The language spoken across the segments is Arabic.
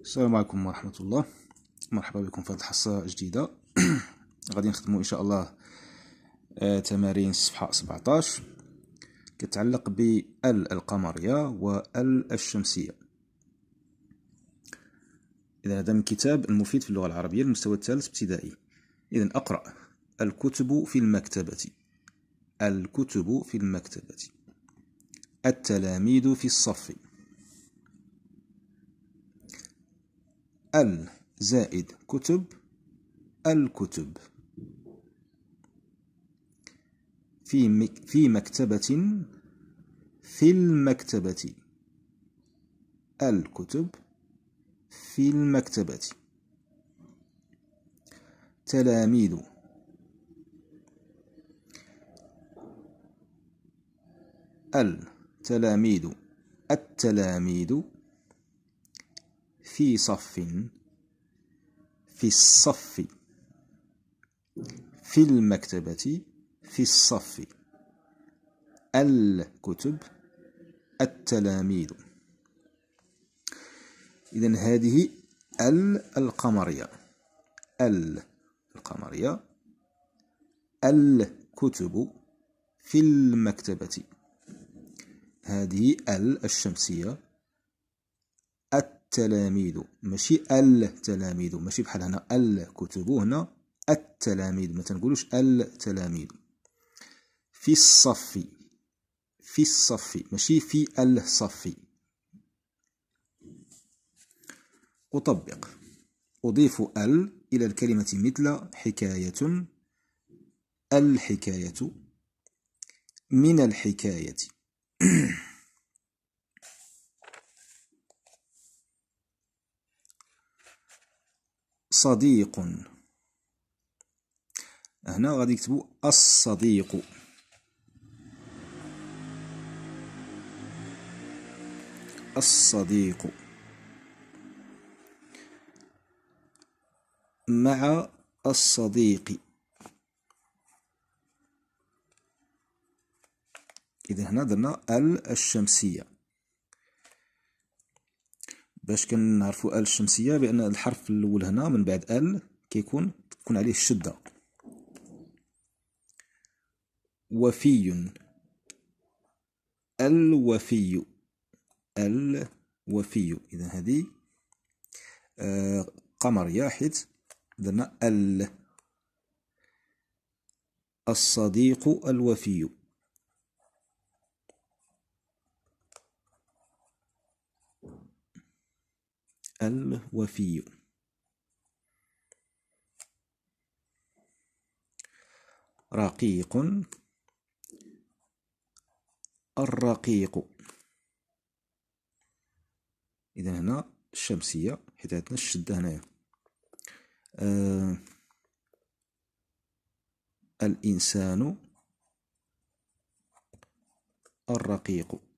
السلام عليكم ورحمة الله. مرحبا بكم في هذه الحصة جديدة. غادي نخدمو إن شاء الله آه، تمارين صفحة 17 كتعلق بال القمرية وال الشمسية. إذا هذا من كتاب المفيد في اللغة العربية المستوى الثالث ابتدائي. إذا أقرأ. الكتب في المكتبة. الكتب في المكتبة. التلاميذ في الصف. ال زائد كتب الكتب. في مك في مكتبة في المكتبة. الكتب في المكتبة. تلاميذ. التلاميذ. التلاميذ. في صف في الصف في المكتبة في الصف. الكتب التلاميذ. إذا هذه ال القمرية. ال القمرية. الكتب في المكتبة. هذه ال الشمسية. التلاميذ. ماشي التلاميذ. ماشي بحال هنا الكتب. هنا التلاميذ. ما تنقولوش التلاميذ. في الصف. في الصف. ماشي في الصف. أطبق. أضيف ال إلى الكلمة مثل حكاية. الحكاية. من الحكاية. صديق هنا غادي يكتبوا الصديق. الصديق. مع الصديق. إذا هنا درنا ال الشمسية. باش كنعرفوا آل الشمسية بأن الحرف الأول هنا من بعد آل كيكون تكون عليه الشدة. وفي. الوفي. الوفي. إذا هذه آه قمرية حيت درنا ال. الصديق الوفي. الوفي. رقيق. الرقيق. إذا هنا الشمسية حيت عندنا الشدة هنايا. آه. الإنسان. الرقيق.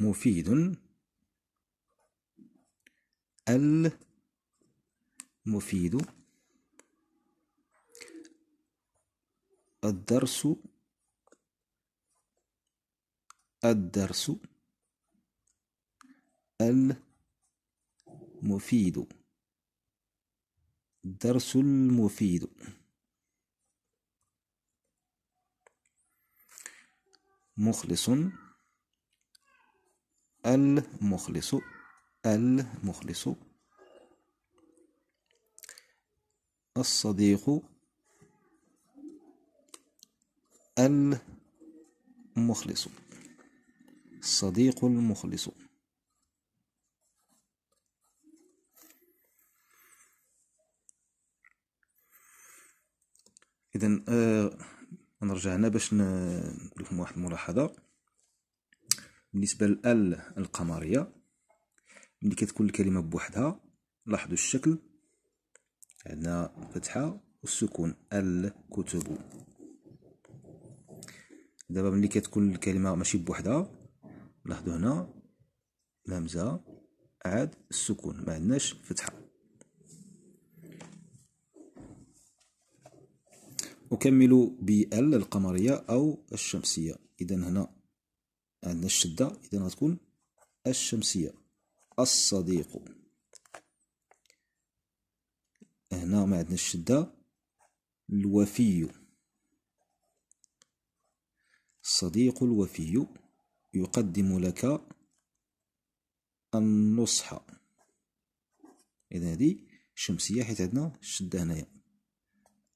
مفيد. المفيد الدرس. الدرس. المفيد الدرس المفيد. مخلص. المخلص المخلص. الصديق المخلص. الصديق المخلص. إذا آه نرجع هنا باش نقول لكم واحد الملاحظة. بالنسبة لل القمرية ملي كتكون الكلمة بوحدها لاحظوا الشكل. عندنا فتحة والسكون الكتب. دابا ملي كتكون الكلمة ماشي بوحدها لاحظوا هنا الهمزة عاد السكون. ما عندناش فتحة. أكمل بال القمرية أو الشمسية. إذا هنا عندنا الشدة إذا غتكون الشمسية. الصديق. هنا ما عندنا الشدة. الوفي. الصديق الوفي. يقدم لك النصح. إذا هذه شمسية حيت عندنا الشدة هنايا.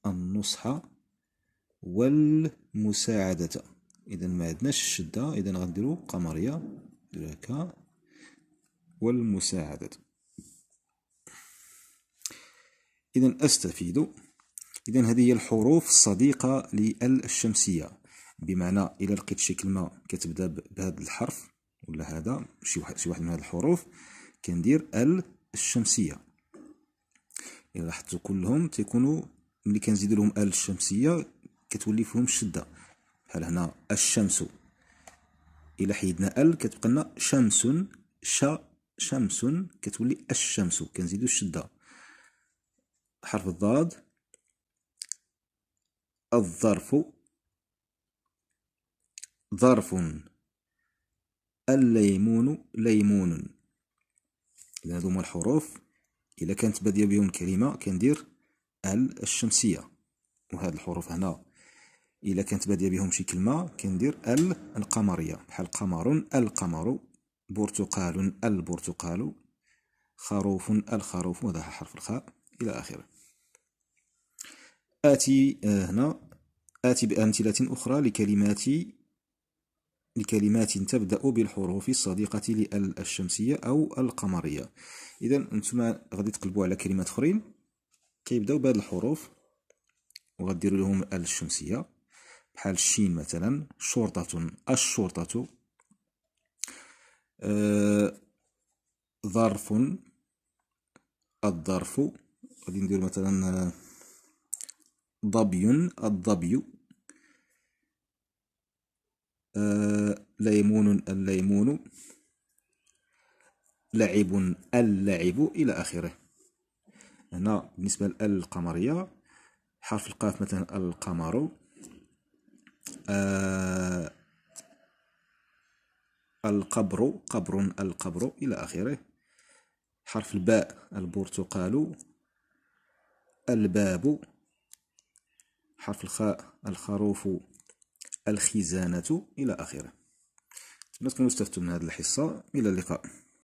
النصح والمساعدة. إذا ما عندناش الشدة إذا غنديرو قمرية هكا والمساعدة. إذا أستفيد. إذا هذه هي الحروف الصديقة لل الشمسية بمعنى إلا لقيت شي كلمة كتبدا بهذا الحرف ولا هذا شي واحد شي واحد من هذه الحروف كندير ال الشمسية. إلا لاحظتوا كلهم تيكونوا ملي كنزيدو لهم ال الشمسية كتولي فيهم الشدة بحال هنا الشمس. إلا حيدنا ال كتبقى لنا شمس ش شمس كتولي الشمس كنزيدو الشدة. حرف الضاد. الظرف. ظرف. الليمون ليمون. إذا هادو هما الحروف إلا كانت بادية بهم الكلمة كندير ال الشمسية. وهاد الحروف هنا إلا كانت بادية بهم شي كلمة كندير ال القمرية. بحال قمر القمر. برتقال البرتقال. خروف الخروف. وهذا حرف الخاء. إلى آخره. آتي آه، هنا. آتي بأمثلة أخرى لكلمات لكلمات تبدأ بالحروف الصديقة لل الشمسية أو القمرية. إذا أنتم غادي تقلبوا على كلمات أخرين. كيبداو بهذه الحروف. وغديروا لهم ال الشمسية. بحال الشين مثلا شرطة الشرطة آه ظرف الظرف غادي ندير مثلا ضبي الضبي آه ليمون الليمون لعب اللعب إلى آخره. هنا بالنسبة للقمرية حرف القاف مثلا القمر. آه القبر قبر القبر إلى آخره. حرف الباء البرتقال. الباب. حرف الخاء الخروف. الخزانة إلى آخره. نتمنى تكونوا استفدتوا من هذه الحصة. إلى اللقاء.